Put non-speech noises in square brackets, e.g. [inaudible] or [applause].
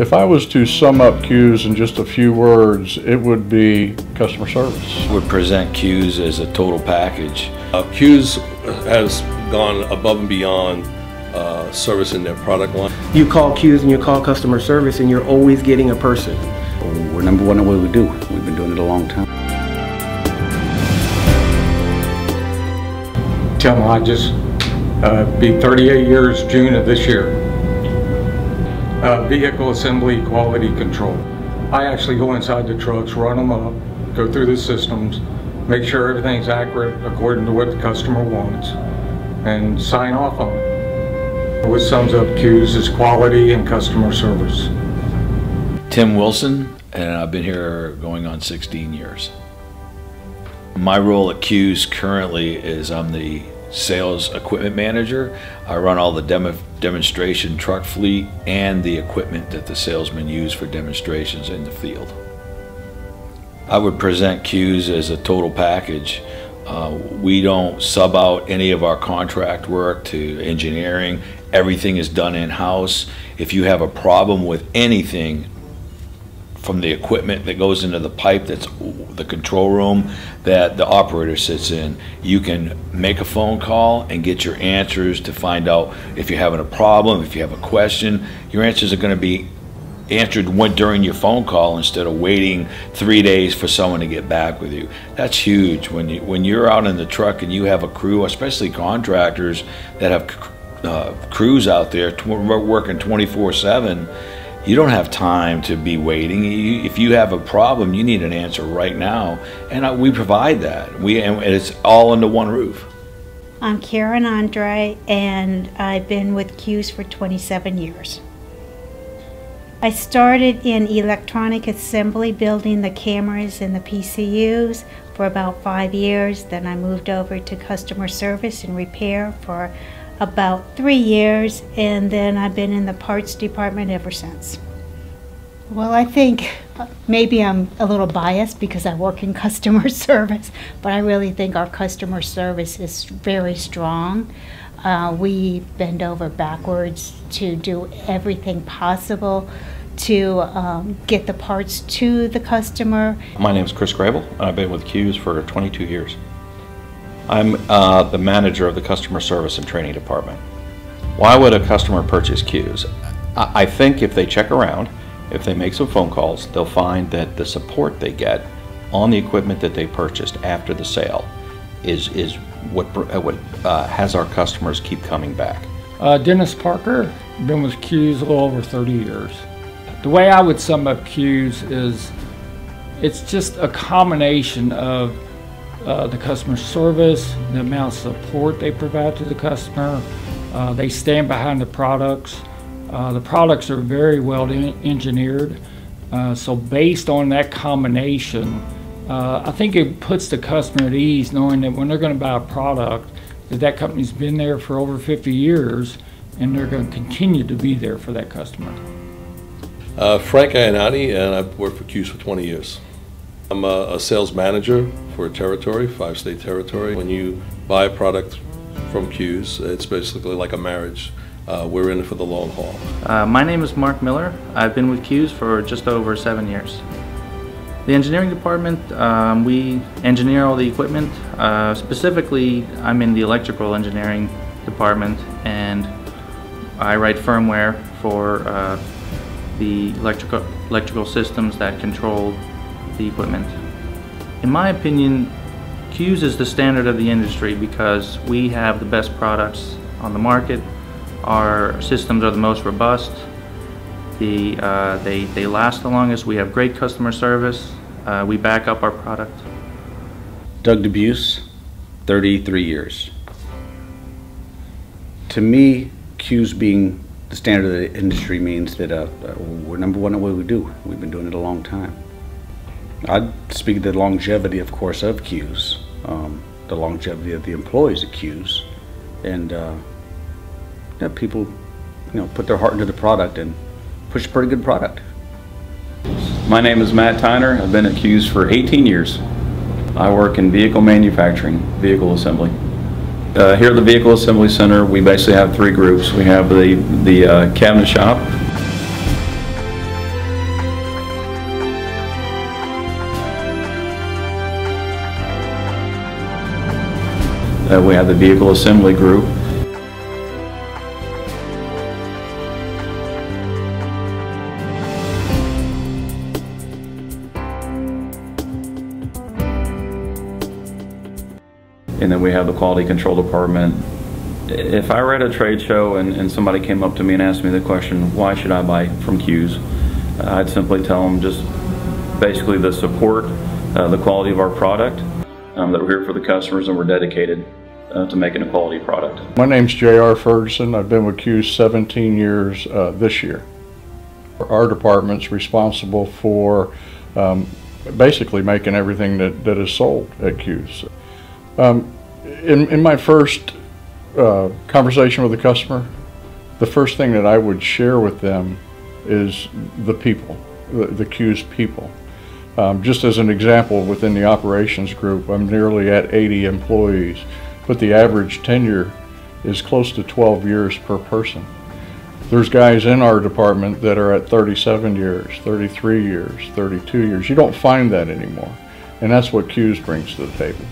If I was to sum up CUES in just a few words, it would be customer service. Would present CUES as a total package. Uh, CUES has gone above and beyond uh, service in their product line. You call CUES and you call customer service and you're always getting a person. We're number one in what we do. We've been doing it a long time. Tim Hodges, uh, be 38 years June of this year. Uh, vehicle assembly quality control. I actually go inside the trucks, run them up, go through the systems, make sure everything's accurate according to what the customer wants, and sign off on it. What sums up CUES is quality and customer service. Tim Wilson, and I've been here going on 16 years. My role at CUES currently is I'm the sales equipment manager. I run all the demo, demonstration truck fleet and the equipment that the salesmen use for demonstrations in the field. I would present CUES as a total package. Uh, we don't sub out any of our contract work to engineering. Everything is done in-house. If you have a problem with anything, from the equipment that goes into the pipe that's the control room that the operator sits in. You can make a phone call and get your answers to find out if you're having a problem, if you have a question. Your answers are going to be answered during your phone call instead of waiting three days for someone to get back with you. That's huge when you when you're out in the truck and you have a crew, especially contractors that have uh, crews out there working 24 seven you don't have time to be waiting. If you have a problem, you need an answer right now, and we provide that. We and it's all under one roof. I'm Karen Andre, and I've been with CUES for 27 years. I started in electronic assembly, building the cameras and the PCUs for about five years. Then I moved over to customer service and repair for about three years, and then I've been in the parts department ever since. Well, I think maybe I'm a little biased because I work in [laughs] customer service, but I really think our customer service is very strong. Uh, we bend over backwards to do everything possible to um, get the parts to the customer. My name is Chris Grable, and I've been with CUES for 22 years. I'm uh, the manager of the customer service and training department. Why would a customer purchase CUES? I think if they check around, if they make some phone calls, they'll find that the support they get on the equipment that they purchased after the sale is, is what, uh, what uh, has our customers keep coming back. Uh, Dennis Parker, been with CUES a little over 30 years. The way I would sum up CUES is it's just a combination of uh, the customer service, the amount of support they provide to the customer. Uh, they stand behind the products. Uh, the products are very well engineered. Uh, so based on that combination, uh, I think it puts the customer at ease knowing that when they're going to buy a product, that that company's been there for over 50 years and they're going to continue to be there for that customer. Uh, Frank Iannotti, and I've worked for CUES for 20 years. I'm a, a, sales manager for a territory, five state territory. When you buy a product from CUES, it's basically like a marriage. Uh, we're in it for the long haul. Uh, my name is Mark Miller. I've been with CUES for just over seven years. The engineering department, um, we engineer all the equipment. Uh, specifically, I'm in the electrical engineering department and I write firmware for uh, the electrical, electrical systems that control the equipment. In my opinion, CUES is the standard of the industry because we have the best products on the market. Our systems are the most robust. The, uh, they, they last the longest. We have great customer service. Uh, we back up our product. Doug Debuse, 33 years. To me, CUES being the standard of the industry means that uh, we're number one at what we do. We've been doing it a long time. I'd speak the longevity, of course, of CUES, um, the longevity of the employees at CUES, and uh, yeah, people, you know, put their heart into the product and push a pretty good product. My name is Matt Tyner. I've been at CUES for 18 years. I work in vehicle manufacturing, vehicle assembly. Uh, here at the Vehicle Assembly Center, we basically have three groups. We have the, the uh, cabinet shop, Uh, We have the vehicle assembly group. And then we have the quality control department. If I were at a trade show and, and somebody came up to me and asked me the question, why should I buy from CUES? I'd simply tell them just basically the support, uh, the quality of our product, um, that we're here for the customers and we're dedicated uh, to making a quality product. My name's J.R. Ferguson. I've been with CUES 17 years uh, this year. Our department's responsible for um, basically making everything that, that is sold at CUES. Um, in, in my first uh, conversation with a customer, the first thing that I would share with them is the people, the, the CUES people. Um, just as an example, within the operations group, I'm nearly at 80 employees, but the average tenure is close to 12 years per person. There's guys in our department that are at 37 years, 33 years, 32 years. You don't find that anymore. And that's what CUES brings to the table.